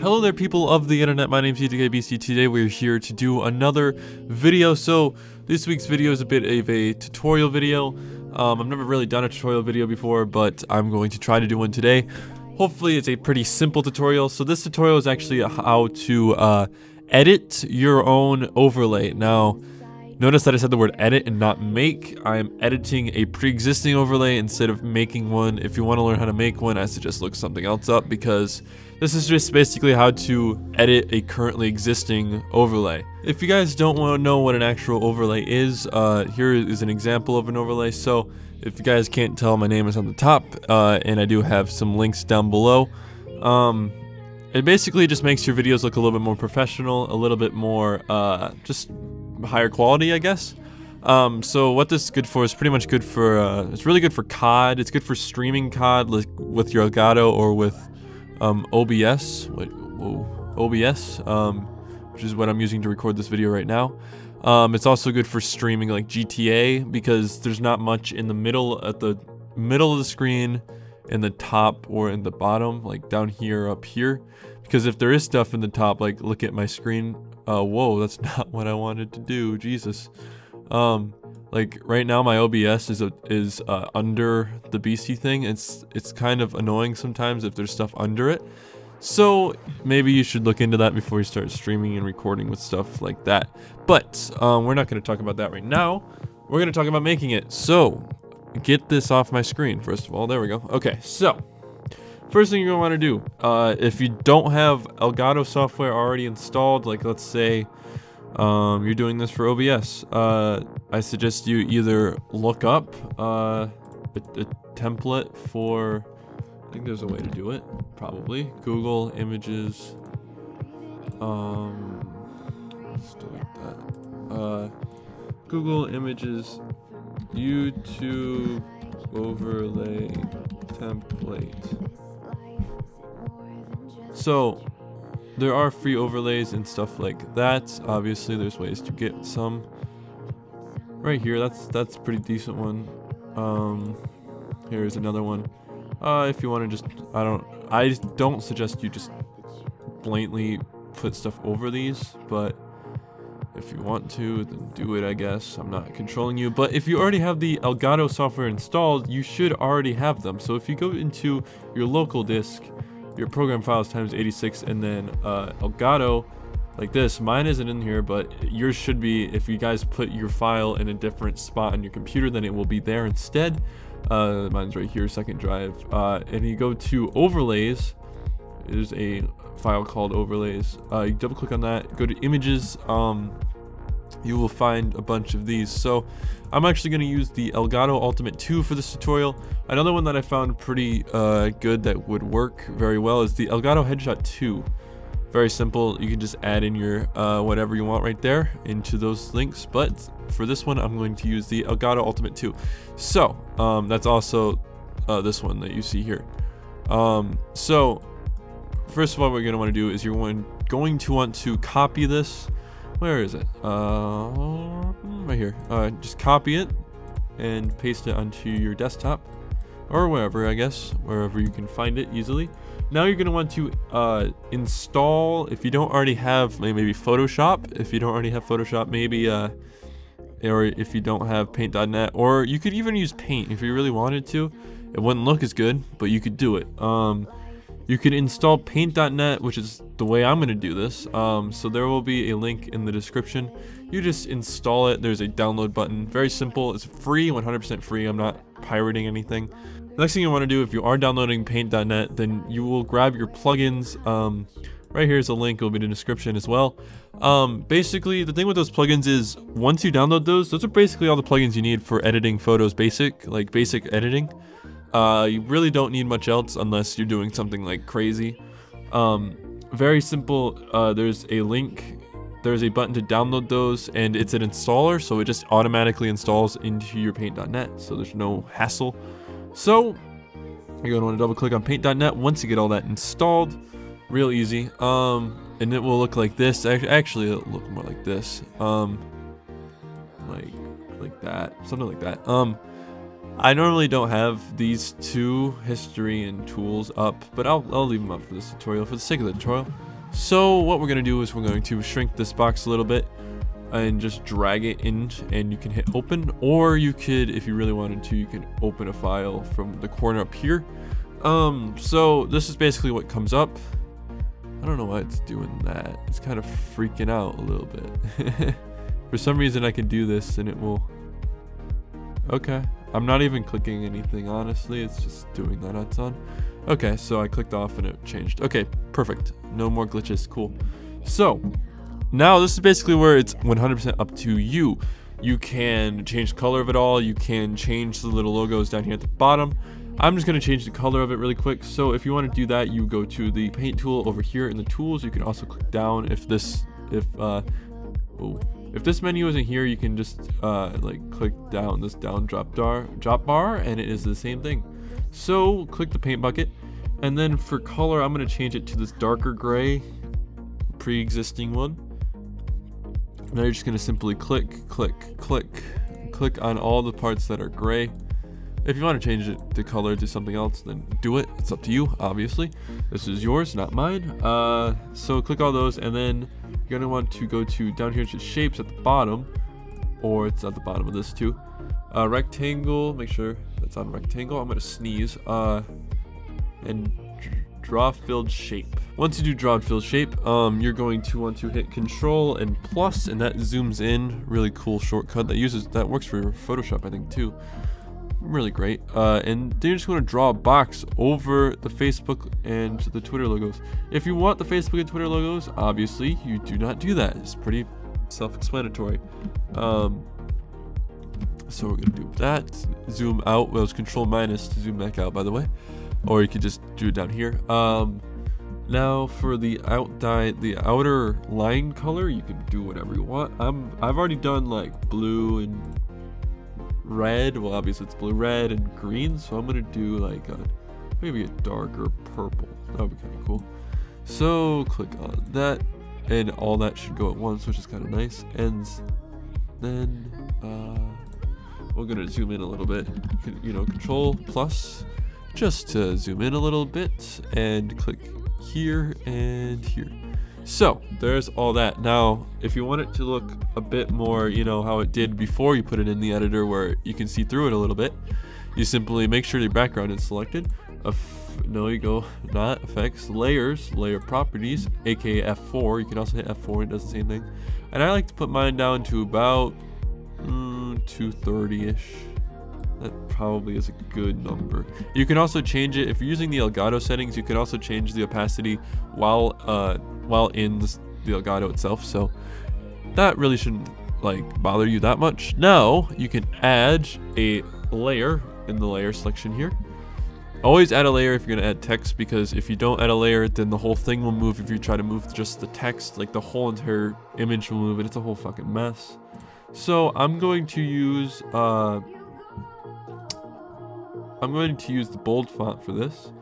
Hello there people of the internet, my name is UTKBC. Today we're here to do another video. So this week's video is a bit of a tutorial video. Um, I've never really done a tutorial video before, but I'm going to try to do one today. Hopefully it's a pretty simple tutorial. So this tutorial is actually how to uh, edit your own overlay. Now, Notice that I said the word edit and not make. I am editing a pre-existing overlay instead of making one. If you want to learn how to make one, I suggest look something else up because this is just basically how to edit a currently existing overlay. If you guys don't want to know what an actual overlay is, uh, here is an example of an overlay. So if you guys can't tell, my name is on the top uh, and I do have some links down below. Um, it basically just makes your videos look a little bit more professional, a little bit more uh, just higher quality, I guess. Um, so what this is good for is pretty much good for, uh, it's really good for COD. It's good for streaming COD like with your Elgato or with um, OBS, whoa, OBS, um, which is what I'm using to record this video right now. Um, it's also good for streaming like GTA because there's not much in the middle at the middle of the screen, in the top or in the bottom, like down here, up here. Because if there is stuff in the top, like look at my screen, uh, whoa, that's not what I wanted to do, Jesus. Um, like right now my OBS is a, is uh, under the BC thing. It's it's kind of annoying sometimes if there's stuff under it. So maybe you should look into that before you start streaming and recording with stuff like that. But um, we're not going to talk about that right now. We're going to talk about making it. So get this off my screen first of all. There we go. Okay, so First thing you're gonna wanna do, uh, if you don't have Elgato software already installed, like let's say um, you're doing this for OBS, uh, I suggest you either look up uh, a, a, template for, I think there's a way to do it, probably, Google Images, um, that, uh, Google Images, YouTube overlay template. So there are free overlays and stuff like that. Obviously, there's ways to get some. Right here, that's that's a pretty decent one. Um, here's another one. Uh, if you want to just, I don't, I don't suggest you just blatantly put stuff over these, but if you want to, then do it, I guess. I'm not controlling you. But if you already have the Elgato software installed, you should already have them. So if you go into your local disk your program files times 86 and then uh, Elgato like this. Mine isn't in here, but yours should be. If you guys put your file in a different spot on your computer, then it will be there instead. Uh, mine's right here, second drive. Uh, and you go to overlays. There's a file called overlays. Uh, you double click on that, go to images. Um, you will find a bunch of these. So I'm actually going to use the Elgato Ultimate 2 for this tutorial. Another one that I found pretty uh, good that would work very well is the Elgato Headshot 2. Very simple. You can just add in your uh, whatever you want right there into those links. But for this one, I'm going to use the Elgato Ultimate 2. So um, that's also uh, this one that you see here. Um, so first of all, what you're going to want to do is you're going to want to copy this where is it? Uh, right here. Uh, just copy it and paste it onto your desktop or wherever, I guess, wherever you can find it easily. Now you're going to want to uh, install, if you don't already have maybe Photoshop, if you don't already have Photoshop, maybe, uh, or if you don't have Paint.net, or you could even use Paint if you really wanted to. It wouldn't look as good, but you could do it. Um, you can install paint.net, which is the way I'm going to do this. Um, so there will be a link in the description. You just install it. There's a download button. Very simple. It's free, 100% free. I'm not pirating anything. The next thing you want to do if you are downloading paint.net, then you will grab your plugins. Um, right here's a link. It'll be in the description as well. Um, basically, the thing with those plugins is once you download those, those are basically all the plugins you need for editing photos basic, like basic editing. Uh, you really don't need much else unless you're doing something like crazy. Um, very simple. Uh, there's a link. There's a button to download those, and it's an installer, so it just automatically installs into your Paint.net, so there's no hassle. So you're gonna want to double click on Paint.net once you get all that installed. Real easy. Um, and it will look like this. Actually, it'll look more like this. Um, like like that, something like that. Um, I normally don't have these two history and tools up, but I'll, I'll leave them up for this tutorial for the sake of the tutorial. So what we're going to do is we're going to shrink this box a little bit and just drag it in and you can hit open or you could if you really wanted to you can open a file from the corner up here. Um so this is basically what comes up. I don't know why it's doing that. It's kind of freaking out a little bit. For some reason I can do this and it will. Okay I'm not even clicking anything honestly it's just doing that on its own okay so I clicked off and it changed okay perfect no more glitches cool so now this is basically where it's 100% up to you. You can change the color of it all. You can change the little logos down here at the bottom. I'm just going to change the color of it really quick. So if you want to do that, you go to the paint tool over here in the tools. You can also click down if this, if, uh, oh, if this menu isn't here, you can just, uh, like click down this down drop bar, drop bar and it is the same thing. So click the paint bucket. And then for color, I'm going to change it to this darker gray pre-existing one. Now you're just going to simply click, click, click, click on all the parts that are gray. If you want to change it to color to something else, then do it. It's up to you, obviously. This is yours, not mine. Uh, so click all those, and then you're to want to go to down here to shapes at the bottom, or it's at the bottom of this too. Uh, rectangle, make sure that's on rectangle. I'm to sneeze. Uh, and draw filled shape. Once you do draw filled shape, um, you're going to want to hit control and plus and that zooms in. Really cool shortcut that uses, that works for Photoshop I think too. Really great. Uh, and then you're just going to draw a box over the Facebook and the Twitter logos. If you want the Facebook and Twitter logos, obviously you do not do that. It's pretty self-explanatory. Um, so we're going to do that. Zoom out. Well, it's control minus to zoom back out, by the way or you could just do it down here. Um, now for the out the outer line color, you can do whatever you want. I'm I've already done like blue and red. Well, obviously it's blue, red, and green. So I'm gonna do like a maybe a darker purple. That would be kind of cool. So click on that, and all that should go at once, which is kind of nice. And then uh, we're gonna zoom in a little bit. You know, Control plus just to zoom in a little bit and click here and here. So there's all that. Now, if you want it to look a bit more, you know, how it did before you put it in the editor where you can see through it a little bit, you simply make sure your background is selected. no, you go not effects, layers, layer properties, aka F4. You can also hit F4 and it does the same thing. And I like to put mine down to about mm, 230-ish. That probably is a good number. You can also change it if you're using the Elgato settings. You can also change the opacity while uh, while in the, the Elgato itself. So that really shouldn't like bother you that much. Now you can add a layer in the layer selection here. Always add a layer if you're going to add text because if you don't add a layer, then the whole thing will move if you try to move just the text. Like the whole entire image will move and it's a whole fucking mess. So I'm going to use uh, I'm going to use the bold font for this.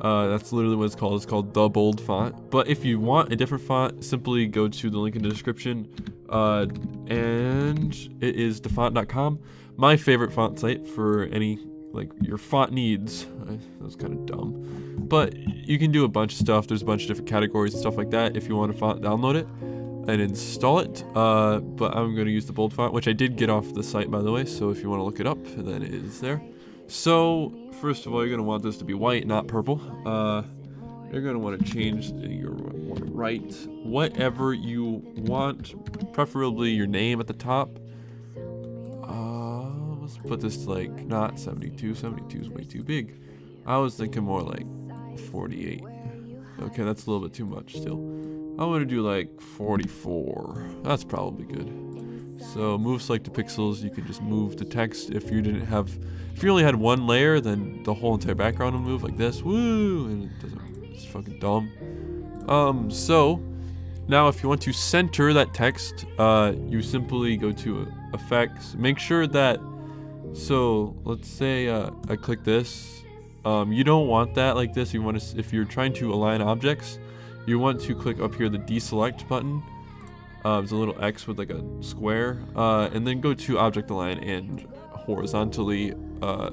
Uh, that's literally what it's called. It's called the bold font. But if you want a different font, simply go to the link in the description. Uh, and it is dafont.com. My favorite font site for any like your font needs. That was kind of dumb. But you can do a bunch of stuff. There's a bunch of different categories and stuff like that. If you want a font, download it and install it. Uh, but I'm going to use the bold font, which I did get off the site, by the way. So if you want to look it up, then it is there. So, first of all, you're going to want this to be white, not purple. Uh, you're going to want to change your right, whatever you want, preferably your name at the top. Uh, let's put this to like, not 72, 72 is way too big. I was thinking more like 48. Okay, that's a little bit too much still. I'm going to do like 44. That's probably good. So move select to pixels, you can just move the text. If you didn't have, if you only had one layer, then the whole entire background will move like this, woo, and it doesn't, it's fucking dumb. Um, so, now if you want to center that text, uh, you simply go to effects, make sure that, so let's say uh, I click this, um, you don't want that like this, you want to, if you're trying to align objects, you want to click up here the deselect button, uh, a little X with like a square, uh, and then go to object align and horizontally uh,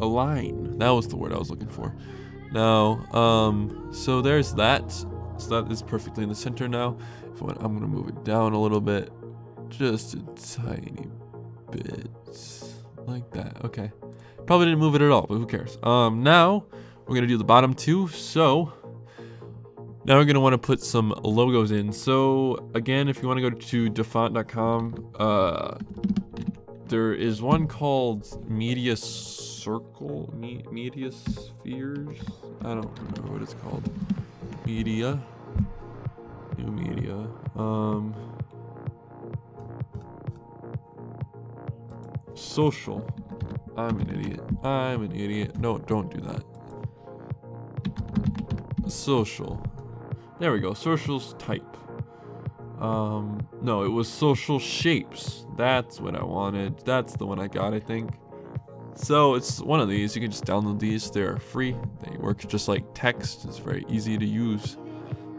align. That was the word I was looking for. Now, um, so there's that. So that is perfectly in the center now. Want, I'm gonna move it down a little bit, just a tiny bit, like that. Okay, probably didn't move it at all, but who cares? Um, now we're gonna do the bottom two. So now we're gonna want to put some logos in. So again, if you want to go to dafont.com, uh, there is one called Media Circle, Me Media Spheres. I don't remember what it's called. Media, new media. Um, social. I'm an idiot. I'm an idiot. No, don't do that. Social. There we go. Socials type. Um, no, it was social shapes. That's what I wanted. That's the one I got, I think. So it's one of these. You can just download these. They're free. They work just like text. It's very easy to use.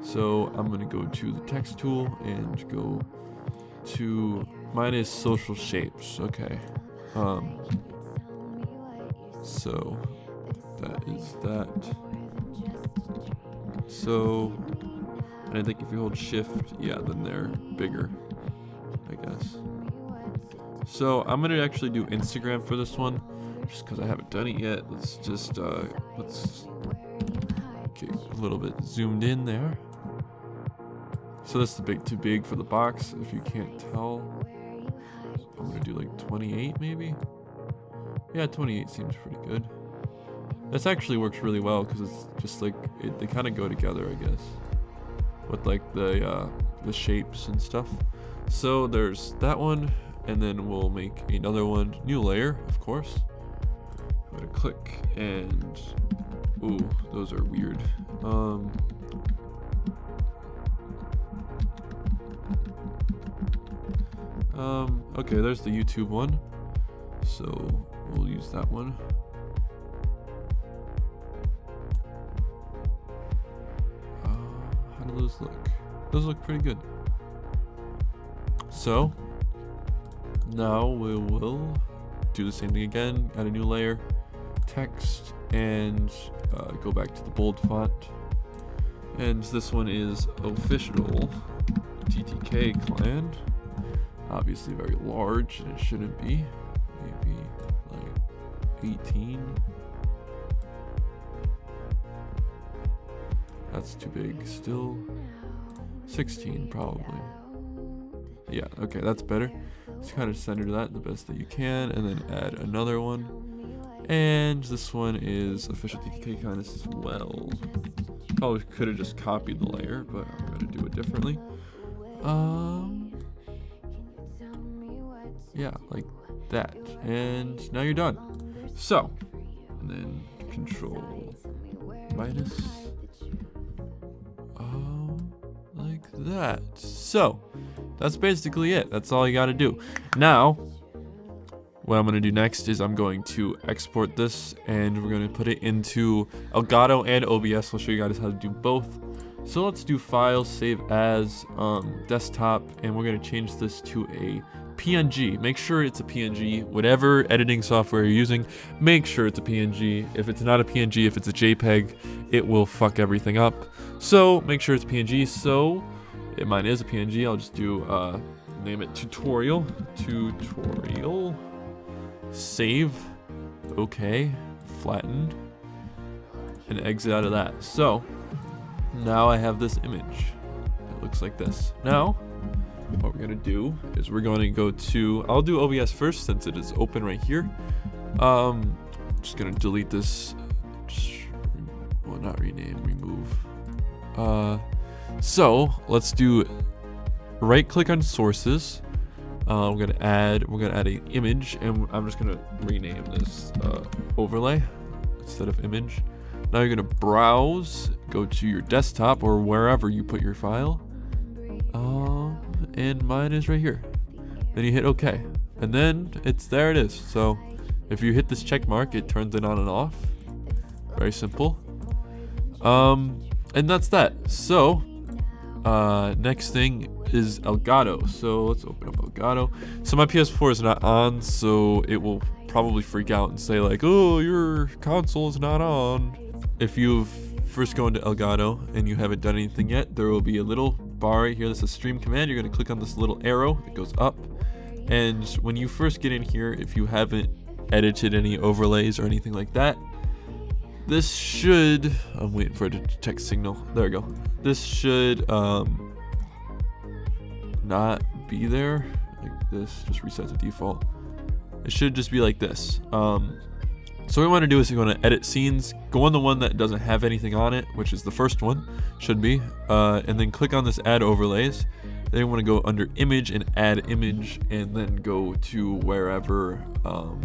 So I'm going to go to the text tool and go to mine is social shapes. Okay. Um, so that is that. So, and I think if you hold shift, yeah, then they're bigger, I guess. So I'm gonna actually do Instagram for this one, just because I haven't done it yet. Let's just, uh, let's get a little bit zoomed in there. So that's the big too big for the box, if you can't tell. I'm gonna do like 28 maybe? Yeah, 28 seems pretty good. This actually works really well because it's just like, it, they kind of go together, I guess. With like the, uh, the shapes and stuff. So there's that one, and then we'll make another one, new layer, of course. I'm gonna click and, ooh, those are weird. Um, um, okay, there's the YouTube one. So we'll use that one. Those look? Those look pretty good. So now we will do the same thing again, add a new layer, text, and uh, go back to the bold font. And this one is official DTK clan. Obviously very large, and it shouldn't be. Maybe like 18. That's too big. Still 16 probably. Yeah, okay, that's better. Just kind of center that the best that you can, and then add another one. And this one is official DTK kind as well. Probably could have just copied the layer, but I'm gonna do it differently. Um, yeah, like that. And now you're done. So, and then control minus, that. So, that's basically it. That's all you gotta do. Now, what I'm gonna do next is I'm going to export this and we're gonna put it into Elgato and OBS. I'll show you guys how to do both. So let's do file, save as, um, desktop, and we're gonna change this to a PNG. Make sure it's a PNG. Whatever editing software you're using, make sure it's a PNG. If it's not a PNG, if it's a JPEG, it will fuck everything up. So make sure it's PNG. So mine is a PNG. I'll just do uh, name it tutorial. Tutorial. Save. Okay. Flattened. And exit out of that. So now I have this image. It looks like this. Now what we're gonna do is we're going to go to I'll do OBS first since it is open right here. Um, just gonna delete this. Just, well, not rename, remove. Uh, so let's do right click on sources. Uh, we're gonna add we're gonna add an image, and I'm just gonna rename this uh, overlay instead of image. Now you're gonna browse, go to your desktop or wherever you put your file. Um, and mine is right here. Then you hit OK, and then it's there. It is. So if you hit this check mark, it turns it on and off. Very simple. Um, and that's that. So uh, next thing is Elgato. So let's open up Elgato. So my PS4 is not on, so it will probably freak out and say like, oh, your console is not on. If you've first go into Elgato and you haven't done anything yet, there will be a little bar right here. That's a stream command. You're going to click on this little arrow that goes up. And when you first get in here, if you haven't edited any overlays or anything like that, this should, I'm waiting for it to detect signal. There we go. This should um, not be there like this. Just reset the default. It should just be like this. Um, so what we want to do is we want to edit scenes, go on the one that doesn't have anything on it, which is the first one, should be, uh, and then click on this add overlays. Then you want to go under image and add image, and then go to wherever, um,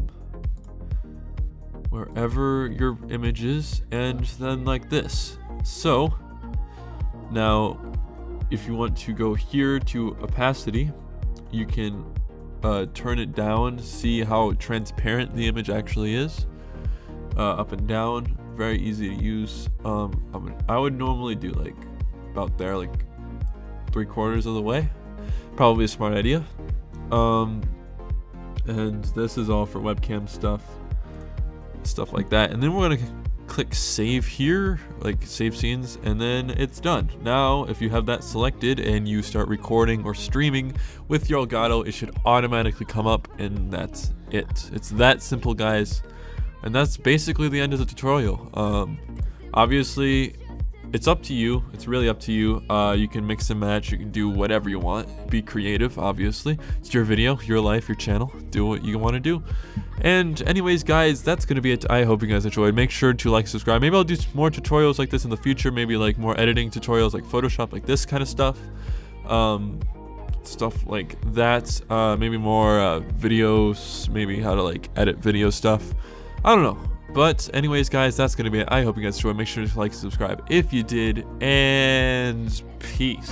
wherever your image is, and then like this. So now, if you want to go here to opacity, you can uh, turn it down, see how transparent the image actually is. Uh, up and down, very easy to use. Um, I would, I would normally do like about there, like three quarters of the way. Probably a smart idea. Um, and this is all for webcam stuff, stuff like that. And then we're gonna click save here, like save scenes, and then it's done. Now, if you have that selected and you start recording or streaming with your Elgato, it should automatically come up and that's it. It's that simple, guys. And that's basically the end of the tutorial. Um, obviously, it's up to you. It's really up to you. Uh, you can mix and match. You can do whatever you want. Be creative, obviously. It's your video, your life, your channel. Do what you want to do. And anyways, guys, that's going to be it. I hope you guys enjoyed. Make sure to like, subscribe. Maybe I'll do more tutorials like this in the future. Maybe like more editing tutorials like Photoshop, like this kind of stuff. Um, stuff like that. Uh, maybe more uh, videos, maybe how to like edit video stuff. I don't know. But anyways, guys, that's going to be it. I hope you guys enjoyed. Make sure to like, subscribe if you did, and peace.